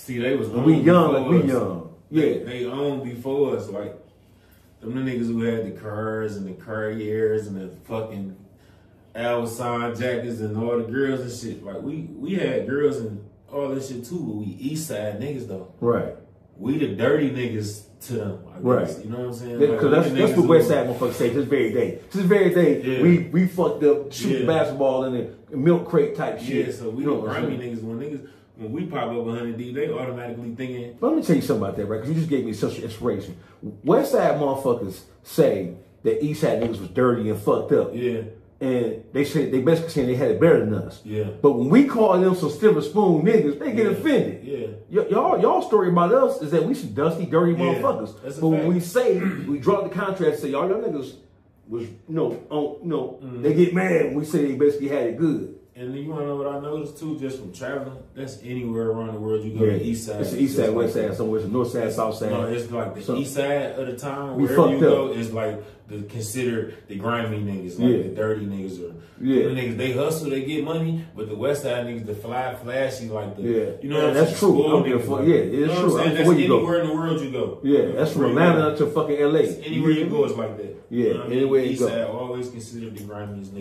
See, they was we young, like we us. young. Yeah. they owned before us. Like them the niggas who had the cars and the Cartiers and the fucking Alcyon jackets and all the girls and shit. Like we we had girls and all that shit too, but we East Side niggas though. Right. We the dirty niggas to them. I guess. Right. You know what I'm saying? Because Like, that's that's what West Side motherfuckers say to this very day. To this very day, Yeah. we we fucked up shooting Yeah. basketball in a milk crate type shit. Yeah, so we You know the grimy niggas. When niggas when we pop up 100 D, they automatically thinking. Let me tell you something about that, right? Because you just gave me such an inspiration. West Side motherfuckers say that East Side niggas was dirty and fucked up. Yeah, And they said they basically saying they had it better than us. yeah, But when we call them some silver spoon niggas, they get Yeah. offended. yeah. Y'all, y'all story about us is that we some dusty, dirty Yeah, motherfuckers. that's But when we say we drop the contract, and say y'all, y'all niggas was you know, on, you know, Mm-hmm. they get mad when we say they basically had it good. And then you wanna know what I noticed too, just from traveling? That's anywhere around the world you go Yeah, to east side. It's the east side, west side, somewhere it's north side, south side. No, it's like the So- east side of the town. Wherever you go, up. is like the considered the grimy niggas, like Yeah. the dirty niggas, or Yeah. the niggas they hustle, they get money. But the west side niggas, the fly, flashy, like the Yeah. you know Yeah, what I'm that's true. I Spoiled don't niggas, like Yeah, it's You know true. what I'm I saying? don't That's care where you go. anywhere in the world you go. yeah, that's from Atlanta to fucking LA. Anywhere you go is like that. Yeah, You know what I mean? anywhere you East go. side always considered the grimiest niggas.